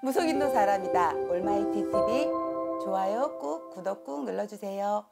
무속인도 사람이다. 올마이티 TV 좋아요 꾹 구독 꾹 눌러주세요.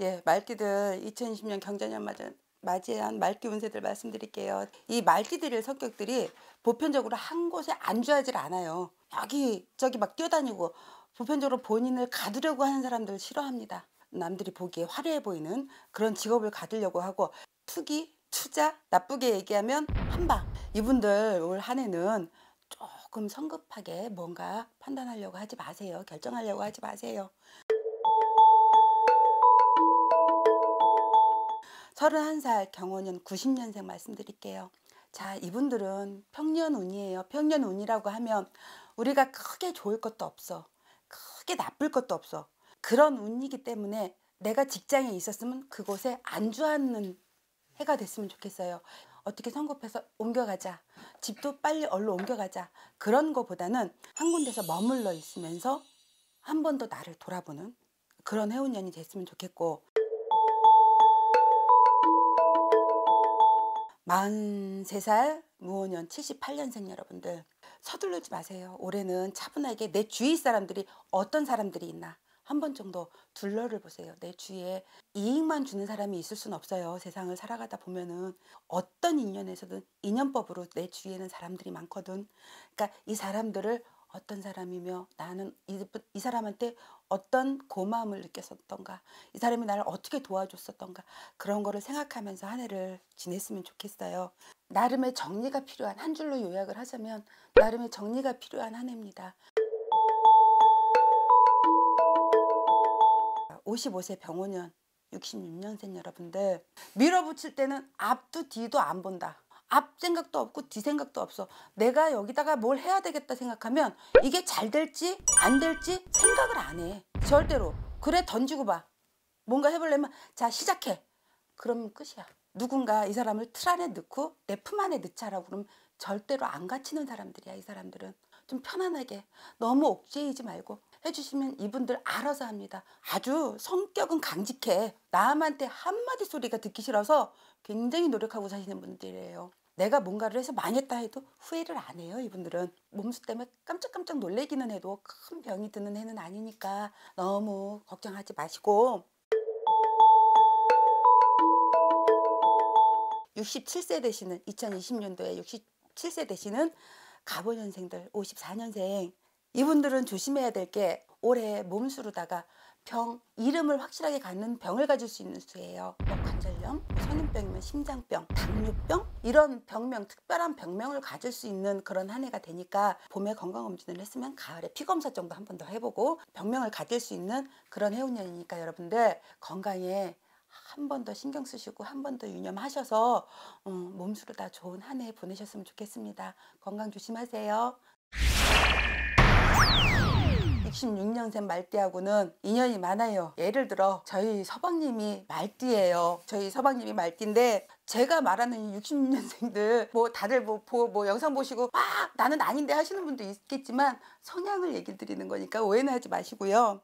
예, 말띠들 2020년 경자년 맞은 맞이한 말띠 운세들 말씀드릴게요. 이 말띠들의 성격들이 보편적으로 한 곳에 안주하지 않아요. 여기 저기 막 뛰어다니고 보편적으로 본인을 가두려고 하는 사람들 싫어합니다. 남들이 보기에 화려해 보이는 그런 직업을 가두려고 하고 투기, 투자, 나쁘게 얘기하면 한방. 이분들 올 한 해는 조금 성급하게 뭔가 판단하려고 하지 마세요. 결정하려고 하지 마세요. 31살 경호년 90년생 말씀드릴게요. 자, 이분들은 평년운이에요. 평년운이라고 하면 우리가 크게 좋을 것도 없어. 크게 나쁠 것도 없어. 그런 운이기 때문에 내가 직장에 있었으면 그곳에 안주하는 해가 됐으면 좋겠어요. 어떻게 성급해서 옮겨가자. 집도 빨리 얼른 옮겨가자. 그런 거보다는 한 군데서 머물러 있으면서 한 번 더 나를 돌아보는 그런 해운년이 됐으면 좋겠고 43살 무오년 78년생 여러분들 서두르지 마세요. 올해는 차분하게 내 주위 사람들이 어떤 사람들이 있나 한 번 정도 둘러를 보세요. 내 주위에 이익만 주는 사람이 있을 수는 없어요. 세상을 살아가다 보면은 어떤 인연에서든 인연법으로 내 주위에는 사람들이 많거든. 그러니까 이 사람들을 어떤 사람이며 나는 이, 이 사람한테 어떤 고마움을 느꼈었던가 이 사람이 나를 어떻게 도와줬었던가 그런 거를 생각하면서 한 해를 지냈으면 좋겠어요. 나름의 정리가 필요한 한 줄로 요약을 하자면 나름의 정리가 필요한 한 해입니다. 55세 병원년 66년생 여러분들 밀어붙일 때는 앞도 뒤도 안 본다. 앞 생각도 없고 뒤 생각도 없어. 내가 여기다가 뭘 해야 되겠다 생각하면 이게 잘 될지 안 될지 생각을 안 해. 절대로. 그래 던지고 봐. 뭔가 해보려면 자 시작해. 그러면 끝이야. 누군가 이 사람을 틀 안에 넣고 내 품 안에 넣자라고 그러면 절대로 안 갇히는 사람들이야 이 사람들은. 좀 편안하게 너무 옥죄이지 말고 해주시면 이분들 알아서 합니다. 아주 성격은 강직해. 남한테 한마디 소리가 듣기 싫어서 굉장히 노력하고 사시는 분들이에요. 내가 뭔가를 해서 망했다 해도 후회를 안 해요. 이분들은 몸수 때문에 깜짝깜짝 놀래기는 해도 큰 병이 드는 해는 아니니까 너무 걱정하지 마시고 67세 되시는 2020년도에 67세 되시는 가보년생들 54년생 이분들은 조심해야 될 게 올해 몸수로다가 병 이름을 확실하게 갖는 병을 가질 수 있는 수예요. 뭐 관절염, 성인병이면 심장병, 당뇨병 이런 병명 특별한 병명을 가질 수 있는 그런 한 해가 되니까 봄에 건강검진을 했으면 가을에 피검사 정도 한 번 더 해보고 병명을 가질 수 있는 그런 해운년이니까 여러분들 건강에 한 번 더 신경 쓰시고 한 번 더 유념하셔서 음, 몸수로 다 좋은 한 해 보내셨으면 좋겠습니다. 건강 조심하세요. 66년생 말띠하고는 인연이 많아요. 예를 들어 저희 서방님이 말띠예요. 저희 서방님이 말띠인데 제가 말하는 66년생들 뭐 다들 뭐, 보, 뭐 영상 보시고 아 나는 아닌데 하시는 분도 있겠지만 성향을 얘기 드리는 거니까 오해는 하지 마시고요.